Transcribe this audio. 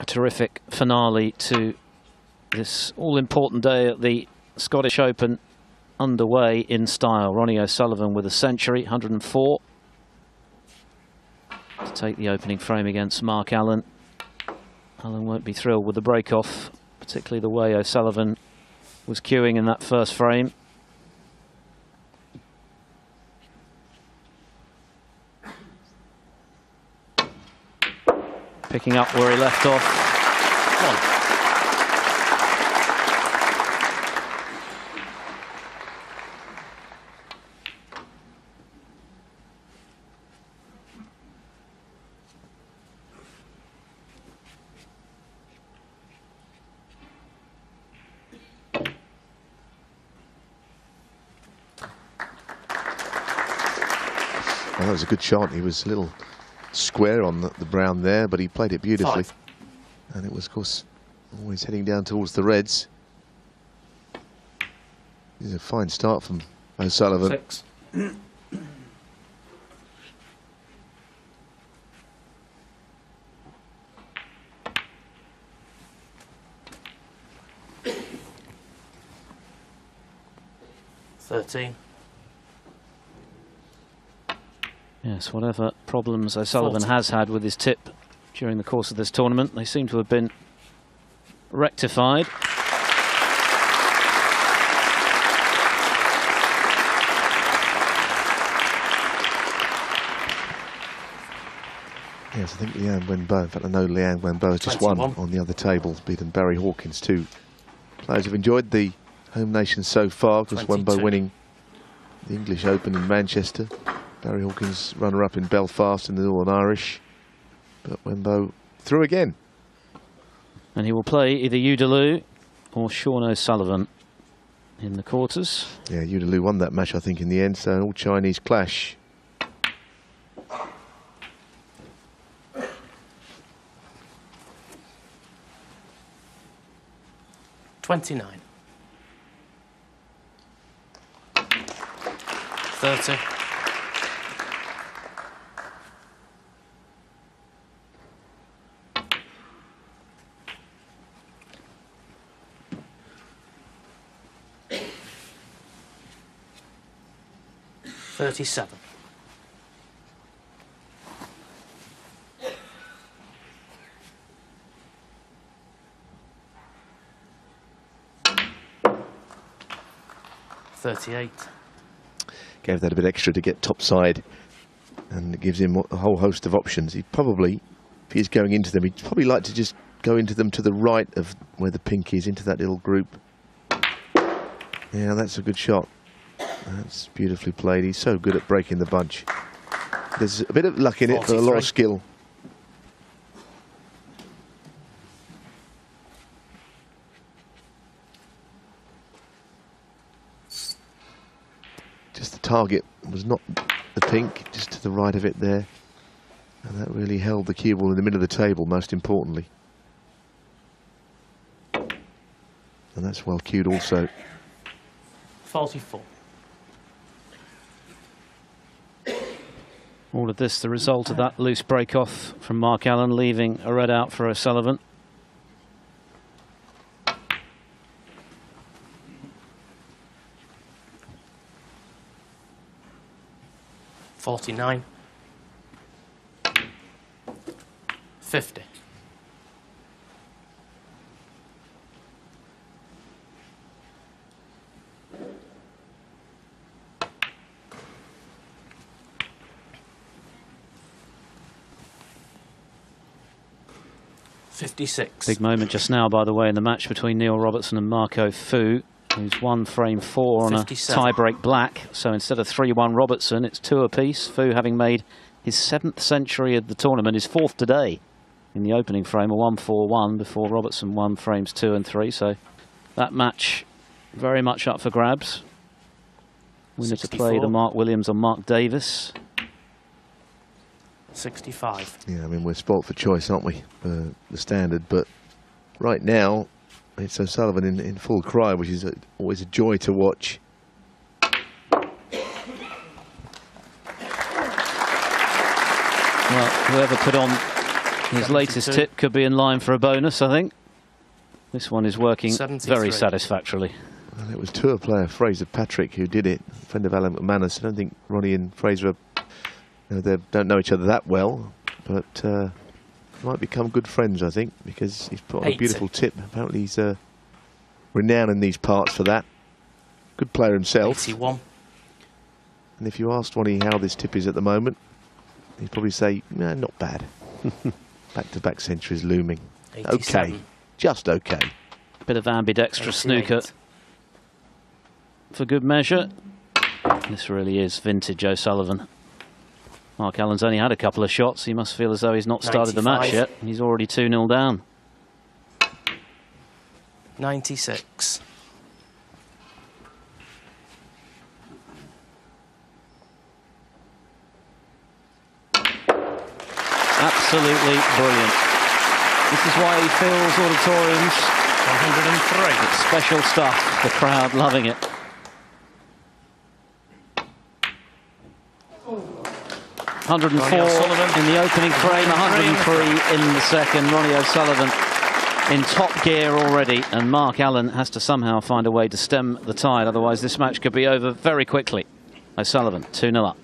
a terrific finale to this all-important day at the Scottish Open underway in style. Ronnie O'Sullivan with a century, 104. To take the opening frame against Mark Allen. Allen won't be thrilled with the break-off, particularly the way O'Sullivan was cueing in that first frame. Picking up where he left off. Well, that was a good shot. He was a little square on the, the brown there, but he played it beautifully. Five. And it was, of course, always heading down towards the reds. This is a fine start from O'Sullivan. Six. Thirteen. Yes, whatever problems O'Sullivan Forty. has had with his tip during the course of this tournament, they seem to have been rectified. Yes, I think Liang Wenbo. In fact, I know Liang Wenbo has just won on the other table, beaten Barry Hawkins too. Players have enjoyed the home nation so far, because Wenbo 22. winning the English Open in Manchester. Barry Hawkins runner-up in Belfast in the Northern Irish. But Wenbo through again. And he will play either Yu Delu or Sean O'Sullivan in the quarters. Yeah, Yu Delu won that match, I think, in the end. So an all Chinese clash. Twenty-nine. Thirty. Thirty-seven. Thirty-eight. Gave that a bit extra to get topside. And it gives him a whole host of options. He'd probably, if he's going into them, he'd probably like to just go into them to the right of where the pink is, into that little group. Yeah, that's a good shot. That's beautifully played. He's so good at breaking the bunch. There's a bit of luck in it, but a lot of skill. Just the target was not the pink, just to the right of it there. And that really held the cue ball in the middle of the table, most importantly. And that's well cued also. Forty-four. All of this the result of that loose break-off from Mark Allen, leaving a red out for O'Sullivan. Forty-nine. Fifty. Fifty-six. Big moment just now, by the way, in the match between Neil Robertson and Marco Fu, who's won frame four on a 57. tie-break black. So instead of 3-1 Robertson, it's two apiece. Fu having made his seventh century of the tournament, his fourth today in the opening frame, a 1-4-1 before Robertson won frames two and three. So that match very much up for grabs. Winner to play 64. the Mark Williams on Mark Davis. Sixty-five. Yeah, I mean, we're spoilt for choice, aren't we? Uh, the standard. But right now, it's O'Sullivan in, in full cry, which is a, always a joy to watch. Well, whoever put on His latest tip could be in line for a bonus, I think. This one is working very satisfactorily. And it was tour player Fraser Patrick who did it, friend of Alan McManus. I don't think Ronnie and Fraser are, you know, they don't know each other that well, but uh, might become good friends, I think, because he's put on a beautiful tip. Apparently, he's uh, renowned in these parts for that. Good player himself. 81. And if you asked Ronnie how this tip is at the moment, he'd probably say, nah, not bad. Back-to-back centuries looming. 87. Okay, just okay. Bit of ambidextrous snooker for good measure. This really is vintage O'Sullivan. Mark Allen's only had a couple of shots. He must feel as though he's not started the match yet. He's already 2 0 down. 96. Absolutely brilliant. This is why he fills auditoriums. 103. It's special stuff. The crowd loving it. Hundred and four in the opening frame, 103 in the second. Ronnie O'Sullivan in top gear already, and Mark Allen has to somehow find a way to stem the tide. Otherwise, this match could be over very quickly. O'Sullivan 2 0 up.